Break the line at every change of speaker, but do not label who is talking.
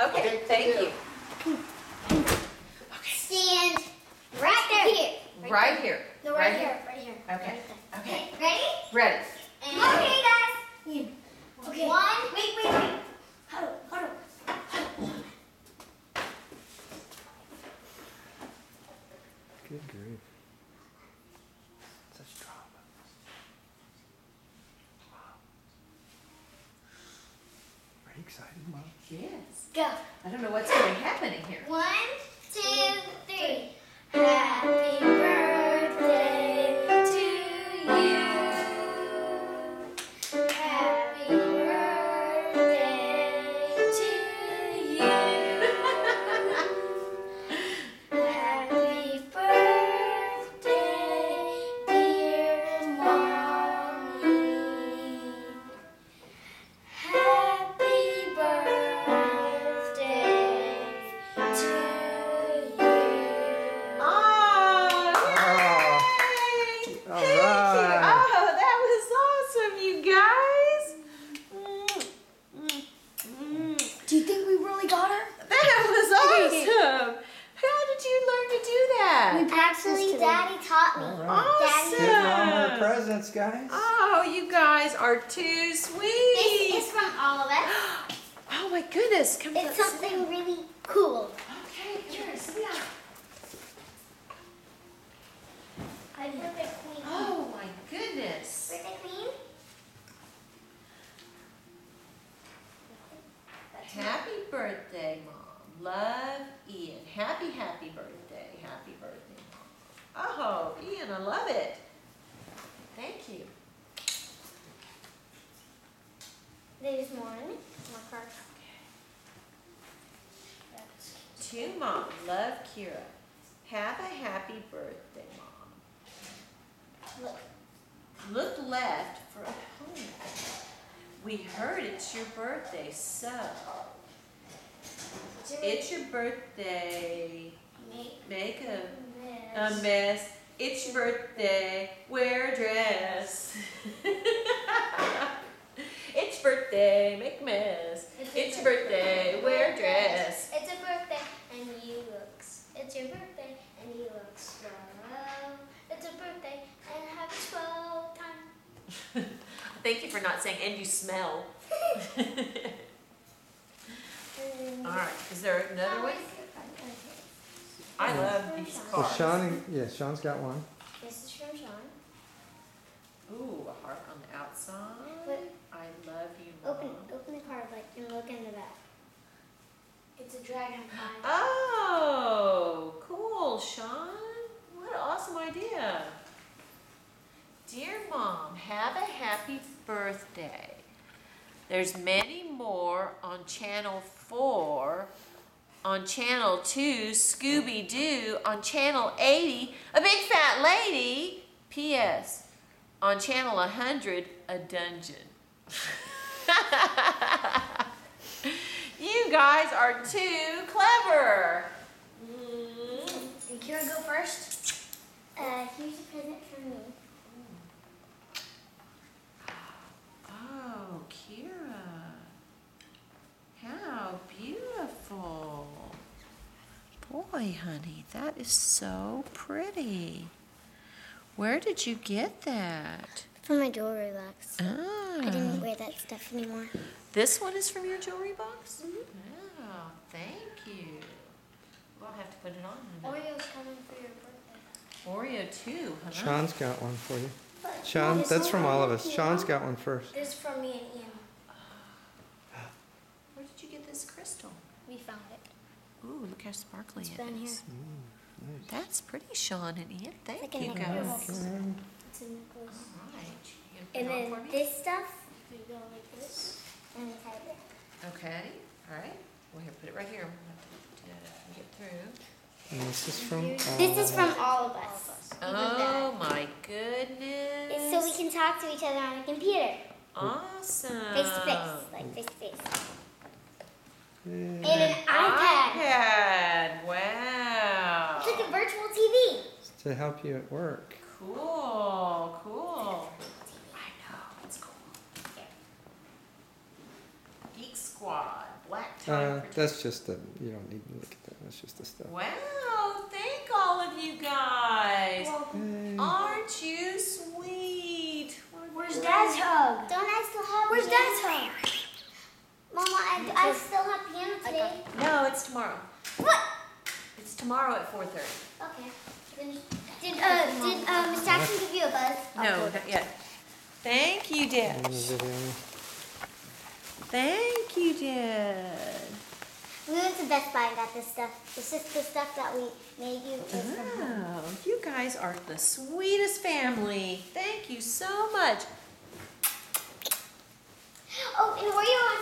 Okay, thank you.
Stand right there. Here.
Right here.
No, right, here. Right here.
Okay, okay.
Ready?
Ready?
And okay, guys. Okay. One. Wait, wait, wait. Hold on, hold on.
Good grief. Such drama. Wow. Are you excited, Mom?
Yes.
Go.
I don't know what's going to happen in here.
One, think we really got her?
That was awesome. How did you learn to do that?
We Actually, Daddy taught me.
All right.
Awesome.
Give Mom her presents, guys.
Oh, you guys are too
This
sweet.
is from all of us.
Oh my goodness. Come
It's something really cool.
Okay, here, sit down.
I birthday queen.
Oh my goodness.
Birthday queen?
Happy birthday, Mom. Love, Ian. Happy, happy birthday. Happy birthday, Mom. Oh, Ian, I love it. Thank you.
There's it. More cards.
To Mom. Love, Kira. Have a happy birthday, Mom.
Look.
Look left for a pony. We heard it's your birthday, so it's your birthday.
Make
Make a
this.
a mess. It's your birthday. Wear a dress. it's your birthday. Make a mess. It's your birthday. Wear a dress.
It's a birthday and you look. It's your birthday and you look swell. It's a birthday and have a swell time.
Thank you for not saying and you smell. All right. Is there another one? I love these
Well,
cards.
Sean, yeah, Sean's got one.
This is from Sean.
Ooh, a heart on the outside.
But-
I love you, Mom.
Open, open the card like and look in the back. It's a dragonfly.
Oh, cool, Sean. What an awesome idea. Dear Mom, have a happy birthday. There's many more on Channel 4, on Channel 2, Scooby Doo, on Channel 80, A Big Fat Lady. P.S. On Channel 100, A Dungeon. you guys are too clever. Mm.
And Kira go first. Uh, here's a present from me.
Oh, Kira. How beautiful. Boy, honey, that is so pretty. Where did you get that?
From my jewelry box.
Ah,
I didn't wear that stuff anymore.
this one is from your jewelry box? Oh, thank you. We'll have to put it on.
Oreo's coming for your birthday.
Oreo too, huh?
Sean's got one for you.
But
Sean, that's from all of us. Sean's got one first.
This from me and Ian.
Where did you get this crystal?
We found it.
Ooh, look how sparkly
It's
it
been here.
is. Mm, That's pretty, Sean and Ian. Thank
like a
you
necklace.
guys.
Okay.
It's a necklace.
Right. You gonna put
And
it on
then
for me?
this stuff, we go like this, and it's like this.
Okay, all right. Well, here, put it right here. We'll have to do that after we get through.
And this is from.
This is
all
from
of us.
all of us. Oh Even
Oh my goodness.
So we can talk to each other on a computer,
Awesome.
face to face, like face to face. And
Yeah.
an iPad.
iPad. Wow.
It's like a virtual TV.
To help you at work.
Cool, cool. I know, it's cool. Geek Squad, Black
Uh, that's just a, you don't need to look at that, that's just a stuff.
Wow, thank all of you guys.
Well,
Yay.
Aren't you sweet?
Where's Dad's hug? Don't I still have Where's Dad's hug? Mama, I, I still have piano today.
No, it's tomorrow.
What?
It's tomorrow at four thirty.
Okay. Then, did uh did uh Miss Jackson give you a buzz?
No, not yet. Thank you,
In
Dad. Thank you, Dad.
We went to Best Buy and got this stuff. This is the stuff that we made you with from.
Wow, you guys are the sweetest family. Thank you so much.
Oh, and were you on